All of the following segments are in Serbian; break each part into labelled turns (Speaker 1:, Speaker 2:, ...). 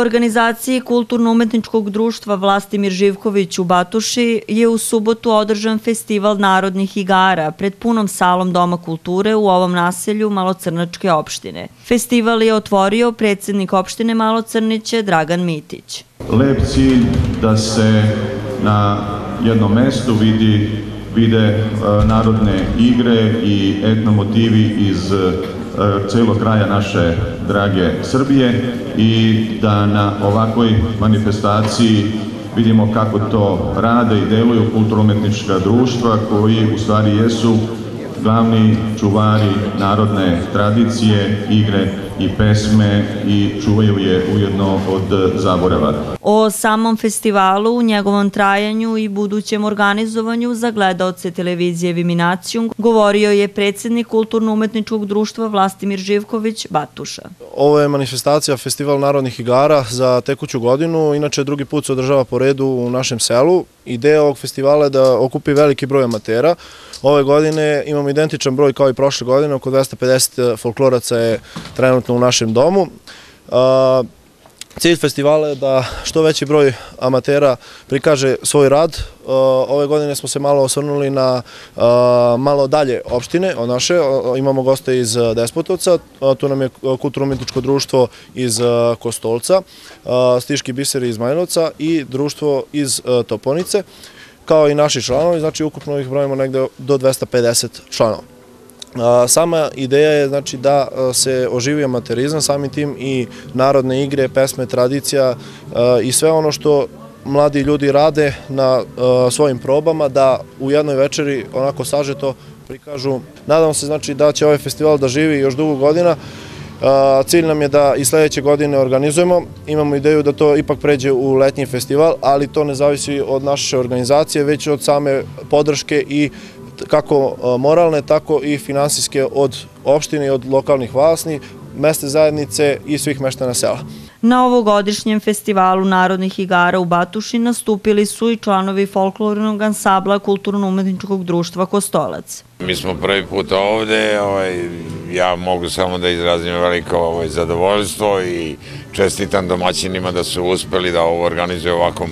Speaker 1: organizaciji Kulturno-umetničkog društva Vlastimir Živković u Batuši je u subotu održan festival narodnih igara pred punom salom Doma kulture u ovom naselju Malocrnačke opštine. Festival je otvorio predsednik opštine Malocrniće Dragan Mitić.
Speaker 2: Lep cilj da se na jednom mestu vidi, vide e, narodne igre i etnomotivi iz E, celog kraja naše drage Srbije i da na ovakvoj manifestaciji vidimo kako to rade i deluju kulturno-umetnička društva koji u stvari jesu glavni čuvari narodne tradicije, igre i pesme i čuvaju je ujedno od zaborava.
Speaker 1: O samom festivalu, njegovom trajanju i budućem organizovanju za gledaoce televizije Viminacijum govorio je predsednik Kulturno-umetničkog društva Vlastimir Živković Batuša.
Speaker 3: Ovo je manifestacija Festival narodnih igara za tekuću godinu, inače drugi put se održava po redu u našem selu. Ideja ovog festivala je da okupi veliki broj amatera. Ove godine imamo identičan broj kao i prošle godine, oko 250 folkloraca je trenutno u našem domu. Cilj festivala je da što veći broj amatera prikaže svoj rad. Ove godine smo se malo osvrnuli na malo dalje opštine od naše. Imamo goste iz Despotovca, tu nam je kulturno-umetničko društvo iz Kostolca, Stiški biseri iz Majnovca i društvo iz Toponice, kao i naši članovi, znači ukupno ih brojimo negde do 250 članova. Sama ideja je znači da se oživi amaterizam, samim tim i narodne igre, pesme, tradicija i sve ono što mladi ljudi rade na svojim probama, da u jednoj večeri onako sažeto prikažu. Nadam se znači da će ovaj festival da živi još dugo godina. Cilj nam je da i sledeće godine organizujemo. Imamo ideju da to ipak pređe u letnji festival, ali to ne zavisi od naše organizacije, već od same podrške i kako moralne, tako i finansijske od opštine i od lokalnih vlasni, meste zajednice i svih meštana sela.
Speaker 1: Na ovogodišnjem festivalu narodnih igara u Batuši nastupili su i članovi folklornog ansabla Kulturno-umetničkog društva Kostolac.
Speaker 4: Mi smo prvi put ovde, ovaj, ja mogu samo da izrazim veliko ovaj, zadovoljstvo i čestitam domaćinima da su uspeli da ovo organizuju u ovakvom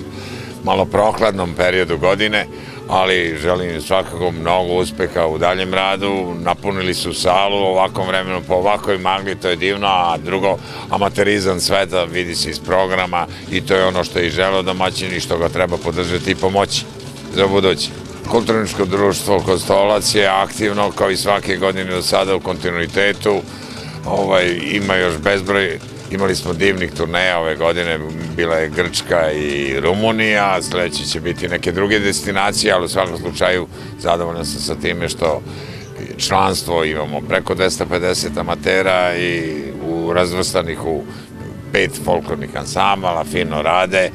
Speaker 4: malo prokladnom periodu godine ali želim svakako mnogo uspeha u daljem radu. Napunili su salu ovakvom vremenu, po ovakoj magli, to je divno, a drugo, amaterizam sveta vidi se iz programa i to je ono što je i želo domaćin i što ga treba podržati i pomoći za buduće. Kulturničko društvo Kostolac je aktivno kao i svake godine do sada u kontinuitetu. Ovaj, ima još bezbroj Imali smo divnih turneja ove godine, bila je Grčka i Rumunija, sledeći će biti neke druge destinacije, ali u svakom slučaju zadovoljan sam sa time što članstvo imamo preko 250 amatera i u razvrstanih u pet folklornih ansambala, fino rade.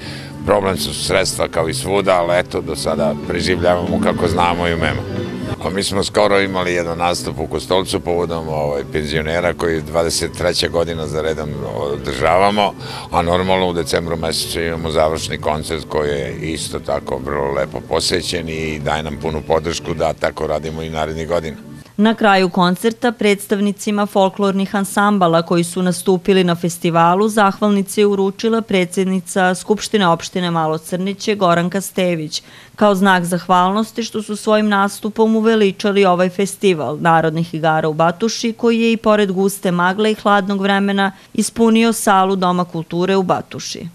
Speaker 4: Problem su sredstva kao i svuda, ali eto, do sada preživljavamo kako znamo i umemo. Pa mi smo skoro imali jedan nastup u Kostolcu povodom ovaj, penzionera koji 23. godina za redom održavamo, a normalno u decembru mesecu imamo završni koncert koji je isto tako vrlo lepo posećen i daje nam punu podršku da tako radimo i narednih godina.
Speaker 1: Na kraju koncerta predstavnicima folklornih ansambala koji su nastupili na festivalu zahvalnice je uručila predsednica Skupštine opštine Malo Crniće Goranka Stević kao znak zahvalnosti što su svojim nastupom uveličali ovaj festival narodnih igara u Batuši koji je i pored guste magle i hladnog vremena ispunio salu Doma kulture u Batuši.